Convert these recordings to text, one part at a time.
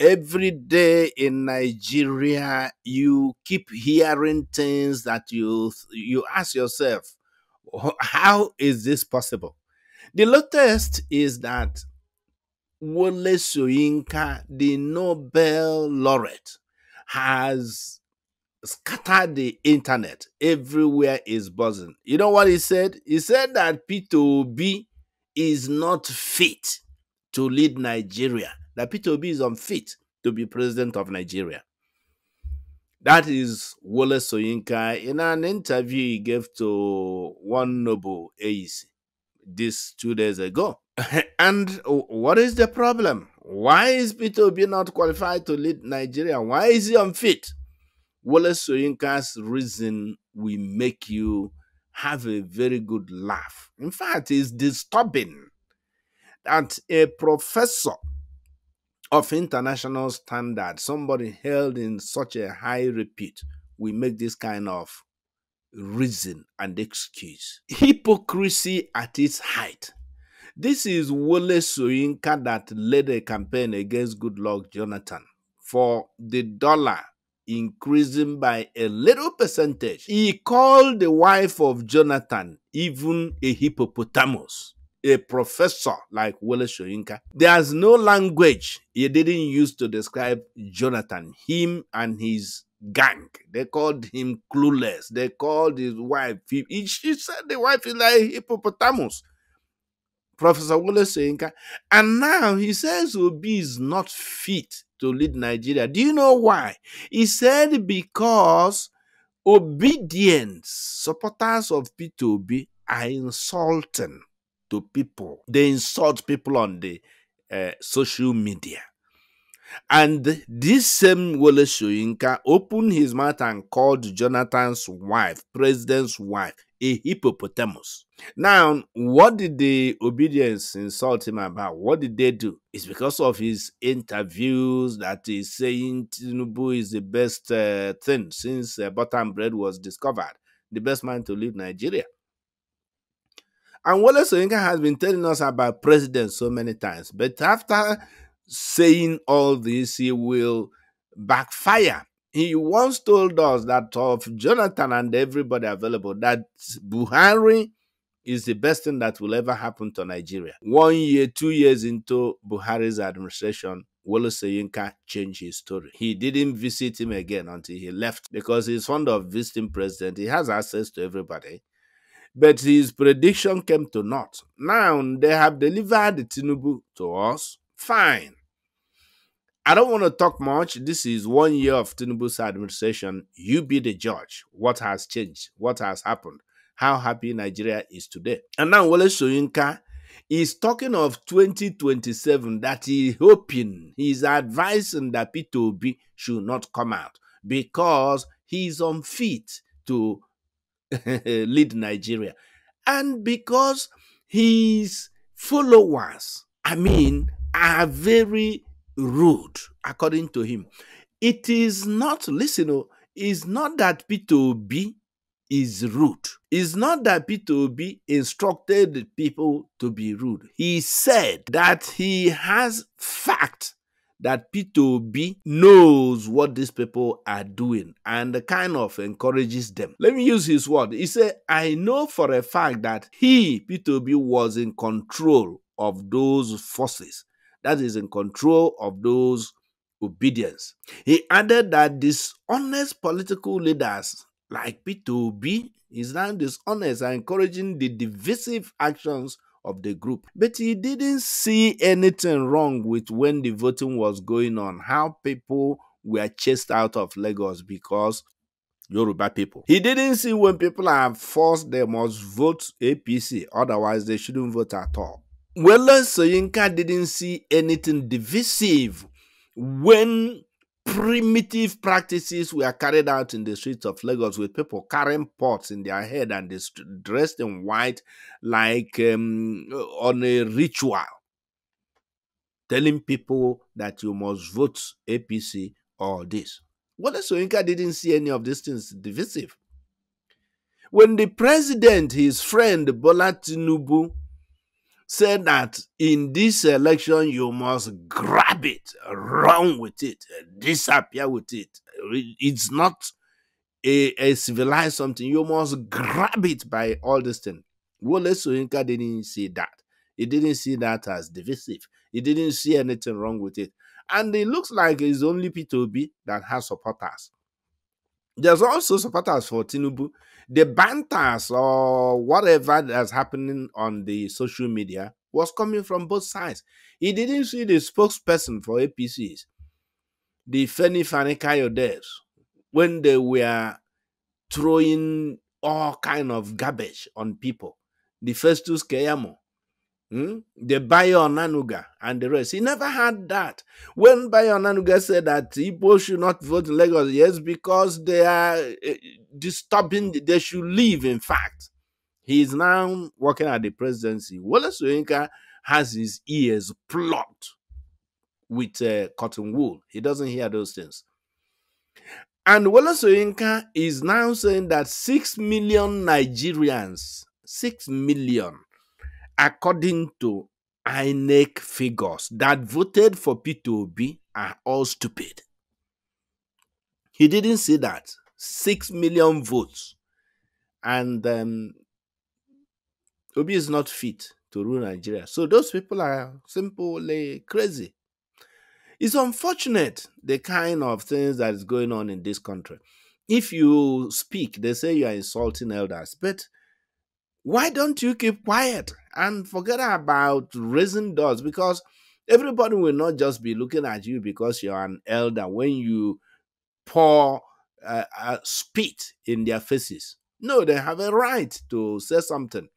every day in Nigeria, you keep hearing things that you you ask yourself, how is this possible? The latest is that Wole Soyinka, the Nobel laureate, has scattered the internet. Everywhere is buzzing. You know what he said? He said that Peter Obi is not fit to lead Nigeria. That Peter Obi is unfit to be president of Nigeria. That is Wole Soyinka in an interview he gave to one noble AEC this two days ago. and what is the problem? Why is Peter Obi not qualified to lead Nigeria? Why is he unfit? Wole Soyinka's reason will make you have a very good laugh. In fact, it's disturbing that a professor of international standard, somebody held in such a high repute, we make this kind of reason and excuse. Hypocrisy at its height. This is Wole Soyinka that led a campaign against Goodluck Jonathan for the dollar increasing by a little percentage. He called the wife of Jonathan even a hippopotamus a professor like Wole Soyinka. There's no language he didn't use to describe Jonathan, him and his gang. They called him clueless. They called his wife. He, she said the wife is like hippopotamus. Professor Wole Soyinka. And now he says Obi is not fit to lead Nigeria. Do you know why? He said because Obidients, supporters of Peter Obi are insulting to people. They insult people on the uh, social media. And this same Wole Soyinka opened his mouth and called Jonathan's wife, president's wife, a hippopotamus. Now, what did the Obidients insult him about? What did they do? It's because of his interviews that he's saying Tinubu is the best uh, thing since uh, bottom bread was discovered, the best man to lead Nigeria. And Wole Soyinka has been telling us about presidents so many times, but after saying all this, he will backfire. He once told us that of Jonathan and everybody available, that Buhari is the best thing that will ever happen to Nigeria. One year, two years into Buhari's administration, Wole Soyinka changed his story. He didn't visit him again until he left because he's fond of visiting president. He has access to everybody. But his prediction came to naught. Now they have delivered Tinubu to us. Fine. I don't want to talk much. This is one year of Tinubu's administration. You be the judge. What has changed? What has happened? How happy Nigeria is today. And now Wole Soyinka is talking of 2027 that he hoping, he's advising that Peter Obi should not come out because he's unfit to lead Nigeria. And because his followers, I mean, are very rude, according to him. It is not, listen, oh, it's not that Peter Obi is rude. It's not that Peter Obi instructed people to be rude. He said that he has fact that Peter Obi knows what these people are doing and kind of encourages them. Let me use his word. He said, I know for a fact that he, Peter Obi, was in control of those forces. That is in control of those Obidients. He added that dishonest political leaders like Peter Obi is now dishonest and encouraging the divisive actions of the group. But he didn't see anything wrong with when the voting was going on, how people were chased out of Lagos because Yoruba people. He didn't see when people are forced they must vote APC, otherwise they shouldn't vote at all. Wole Soyinka didn't see anything divisive when primitive practices were carried out in the streets of Lagos with people carrying pots in their head and dressed in white like um, on a ritual, telling people that you must vote APC or this. Wole Soyinka didn't see any of these things divisive. When the president, his friend Bola Tinubu, said that in this election you must grab it, run with it, disappear with it. It's not a, a civilized something. You must grab it by all this thing. Wole Soyinka didn't see that. He didn't see that as divisive. He didn't see anything wrong with it. And it looks like it's only P2B that has supporters. There's also supporters for Tinubu. The banters or whatever that's happening on the social media was coming from both sides. He didn't see the spokesperson for APCs, the Femi Fani-Kayodes, when they were throwing all kind of garbage on people. The Festus Keyamo, Hmm? The Bayo Onanuga and the rest. He never had that. When Bayo Onanuga said that people should not vote in Lagos, yes, because they are uh, disturbing, they should leave, in fact. He is now working at the presidency. Wole Soyinka has his ears plugged with uh, cotton wool. He doesn't hear those things. And Wole Soyinka is now saying that 6 million Nigerians, 6 million, according to INEC figures that voted for P2B are all stupid. He didn't see that. Six million votes. And um, Obi is not fit to rule Nigeria. So those people are simply crazy. It's unfortunate the kind of things that is going on in this country. If you speak, they say you are insulting elders, but why don't you keep quiet and forget about raising doors? Because everybody will not just be looking at you because you're an elder when you pour uh, uh, spit in their faces. No, they have a right to say something.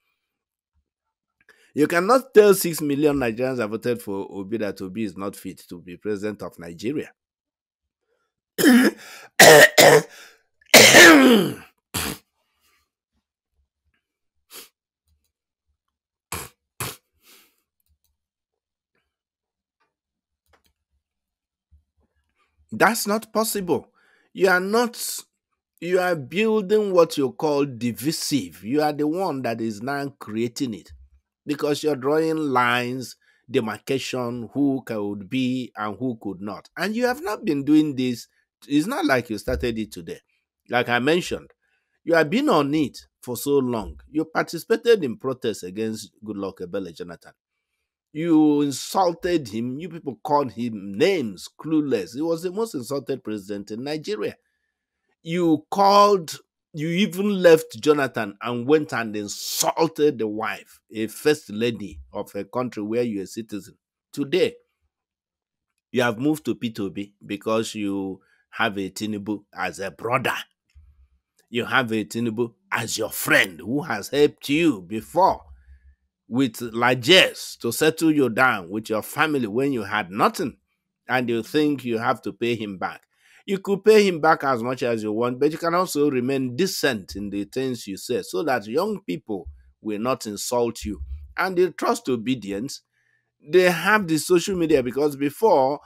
You cannot tell 6 million Nigerians have voted for Obi that Obi is not fit to be president of Nigeria. That's not possible. You are not, you are building what you call divisive. You are the one that is now creating it because you're drawing lines, demarcation, who could be and who could not. And you have not been doing this. It's not like you started it today. Like I mentioned, you have been on it for so long. You participated in protests against Goodluck Ebele Jonathan. You insulted him. You people called him names, clueless. He was the most insulted president in Nigeria. You called, you even left Jonathan and went and insulted the wife, a first lady of a country where you're a citizen. Today, you have moved to P2B because you have a Tinubu as a brother. You have a Tinubu as your friend who has helped you before with largesse to settle you down with your family when you had nothing and you think you have to pay him back. You could pay him back as much as you want, but you can also remain decent in the things you say so that young people will not insult you. And the trust Obidients, they have the social media because before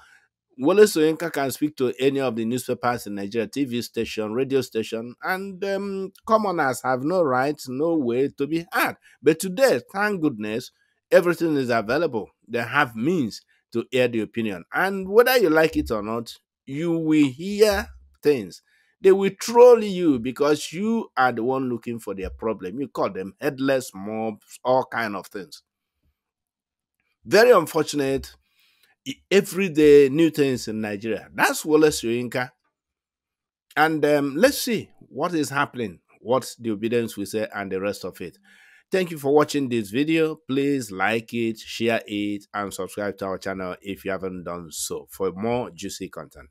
Wole Soyinka can speak to any of the newspapers in Nigeria, TV station, radio station, and um, commoners have no rights, no way to be heard. But today, thank goodness, everything is available. They have means to air the opinion. And whether you like it or not, you will hear things. They will troll you because you are the one looking for their problem. You call them headless mobs, all kind of things. Very unfortunate everyday new things in Nigeria. That's Wole Soyinka. And um, let's see what is happening, what the Obidients will say, and the rest of it. Thank you for watching this video. Please like it, share it, and subscribe to our channel if you haven't done so for more juicy content.